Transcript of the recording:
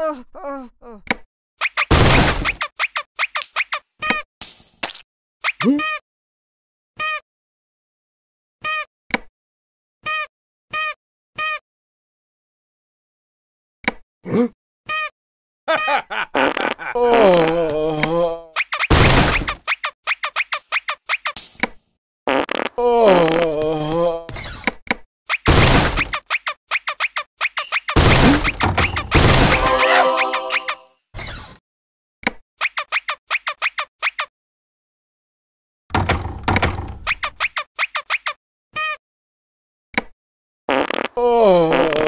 oh, ああ。